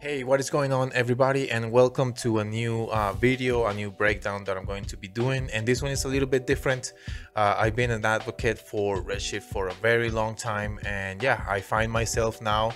Hey, what is going on everybody and welcome to a new uh, video, a new breakdown that I'm going to be doing and this one is a little bit different. Uh, I've been an advocate for Redshift for a very long time and yeah, I find myself now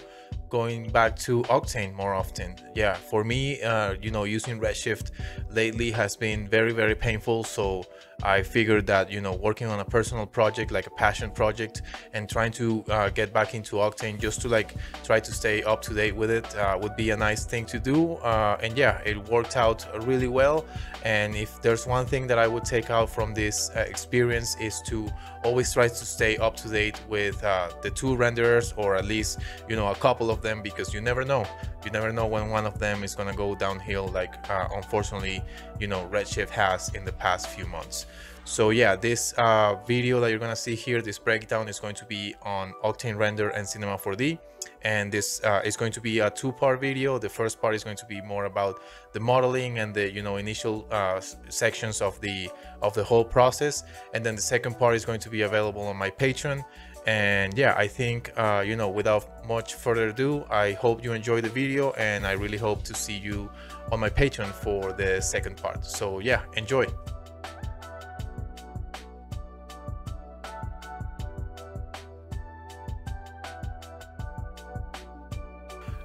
going back to Octane more often. Yeah, for me, uh, you know, using Redshift lately has been very, very painful. So I figured that you know working on a personal project like a passion project and trying to uh, get back into Octane just to like try to stay up to date with it uh, would be a nice thing to do. Uh, and yeah it worked out really well. And if there's one thing that I would take out from this uh, experience is to always try to stay up to date with uh, the two renderers or at least you know a couple of them because you never know. You never know when one of them is gonna go downhill like uh, unfortunately you know Redshift has in the past few months so yeah this uh, video that you're gonna see here this breakdown is going to be on Octane Render and Cinema 4D and this uh, is going to be a two-part video. The first part is going to be more about the modeling and the you know initial uh, sections of the of the whole process. And then the second part is going to be available on my patreon. And yeah i think uh, you know without much further ado i hope you enjoy the video and i really hope to see you on my patreon for the second part. So yeah enjoy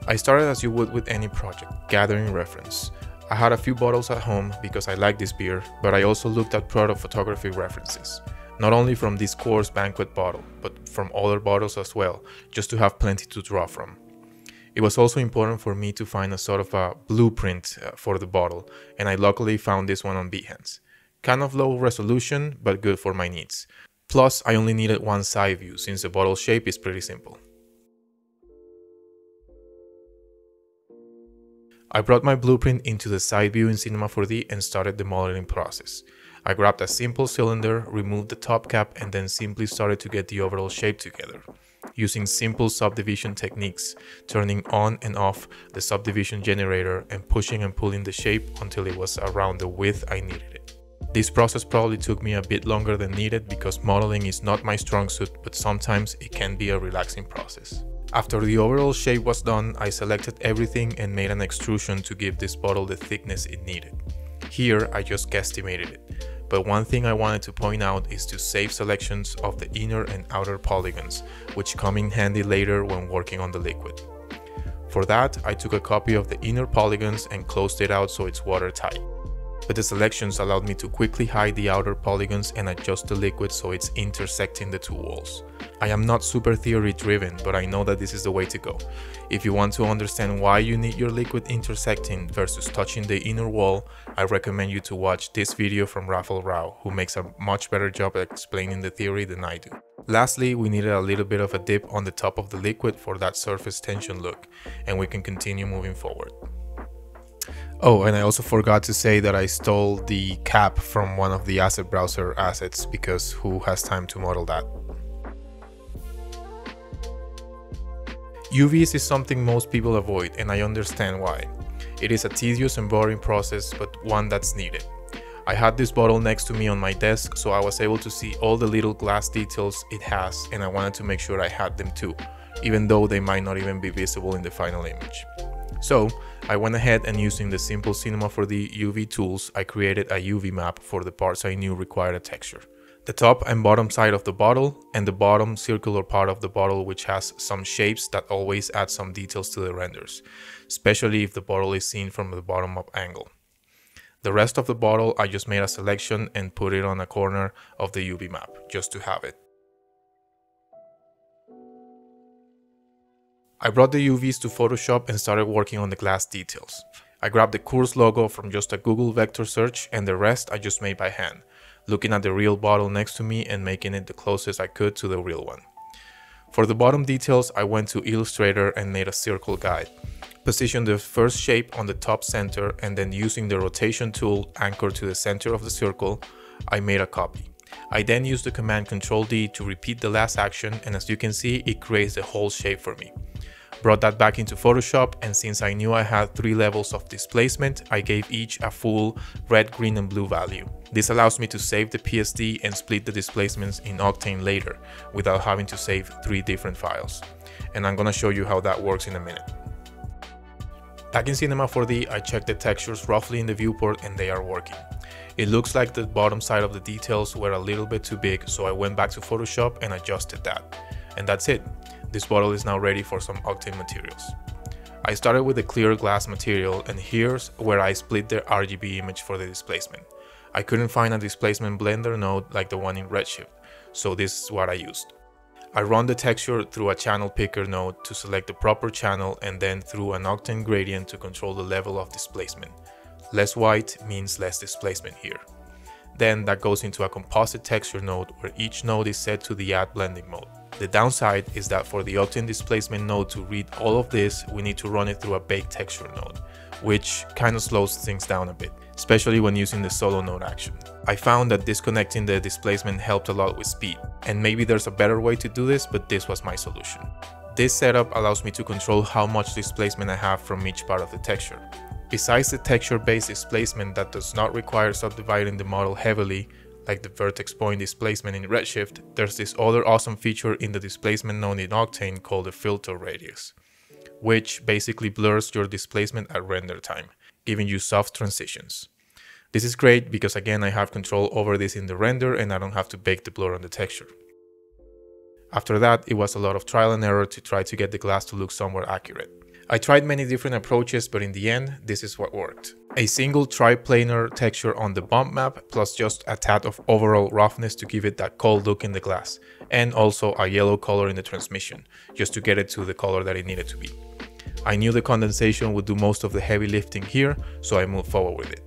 I started as you would with any project, gathering reference. I had a few bottles at home because I like this beer, but I also looked at product photography references not only from this Coors banquet bottle, but from other bottles as well, just to have plenty to draw from. It was also important for me to find a sort of a blueprint uh, for the bottle, and I luckily found this one on Behance. Kind of low resolution, but good for my needs. Plus, I only needed one side view since the bottle shape is pretty simple. I brought my blueprint into the side view in Cinema 4D and started the modeling process. I grabbed a simple cylinder, removed the top cap and then simply started to get the overall shape together. Using simple subdivision techniques, turning on and off the subdivision generator and pushing and pulling the shape until it was around the width I needed it. This process probably took me a bit longer than needed because modeling is not my strong suit but sometimes it can be a relaxing process. After the overall shape was done, I selected everything and made an extrusion to give this bottle the thickness it needed. Here I just guesstimated it but one thing I wanted to point out is to save selections of the inner and outer polygons, which come in handy later when working on the liquid. For that, I took a copy of the inner polygons and closed it out so it's watertight. But the selections allowed me to quickly hide the outer polygons and adjust the liquid so it's intersecting the two walls. I am not super theory driven, but I know that this is the way to go. If you want to understand why you need your liquid intersecting versus touching the inner wall, I recommend you to watch this video from Rafael Rao, who makes a much better job at explaining the theory than I do. Lastly, we needed a little bit of a dip on the top of the liquid for that surface tension look, and we can continue moving forward. Oh, and I also forgot to say that I stole the cap from one of the asset browser assets because who has time to model that? UVs is something most people avoid and I understand why. It is a tedious and boring process but one that's needed. I had this bottle next to me on my desk so I was able to see all the little glass details it has and I wanted to make sure I had them too, even though they might not even be visible in the final image. So I went ahead and using the simple Cinema 4D UV tools, I created a UV map for the parts I knew required a texture the top and bottom side of the bottle, and the bottom circular part of the bottle which has some shapes that always add some details to the renders, especially if the bottle is seen from the bottom up angle. The rest of the bottle I just made a selection and put it on a corner of the UV map, just to have it. I brought the UVs to Photoshop and started working on the glass details. I grabbed the Coors logo from just a Google vector search and the rest I just made by hand looking at the real bottle next to me and making it the closest I could to the real one. For the bottom details, I went to Illustrator and made a circle guide. Positioned the first shape on the top center and then using the rotation tool anchored to the center of the circle, I made a copy. I then used the command Ctrl D to repeat the last action and as you can see, it creates the whole shape for me. Brought that back into Photoshop and since I knew I had three levels of displacement, I gave each a full red, green and blue value. This allows me to save the PSD and split the displacements in Octane later without having to save three different files. And I'm gonna show you how that works in a minute. Back in Cinema 4D, I checked the textures roughly in the viewport and they are working. It looks like the bottom side of the details were a little bit too big, so I went back to Photoshop and adjusted that. And that's it. This bottle is now ready for some Octane materials. I started with a clear glass material and here's where I split the RGB image for the displacement. I couldn't find a displacement blender node like the one in Redshift, so this is what I used. I run the texture through a channel picker node to select the proper channel and then through an octane gradient to control the level of displacement. Less white means less displacement here. Then that goes into a composite texture node where each node is set to the add blending mode. The downside is that for the octane displacement node to read all of this, we need to run it through a bake texture node, which kind of slows things down a bit, especially when using the solo node action. I found that disconnecting the displacement helped a lot with speed, and maybe there's a better way to do this, but this was my solution. This setup allows me to control how much displacement I have from each part of the texture. Besides the texture-based displacement that does not require subdividing the model heavily, like the vertex point displacement in Redshift, there's this other awesome feature in the displacement node in Octane called the filter radius, which basically blurs your displacement at render time, giving you soft transitions. This is great because again I have control over this in the render and I don't have to bake the blur on the texture. After that, it was a lot of trial and error to try to get the glass to look somewhat accurate. I tried many different approaches, but in the end, this is what worked. A single triplanar texture on the bump map, plus just a tad of overall roughness to give it that cold look in the glass, and also a yellow color in the transmission, just to get it to the color that it needed to be. I knew the condensation would do most of the heavy lifting here, so I moved forward with it.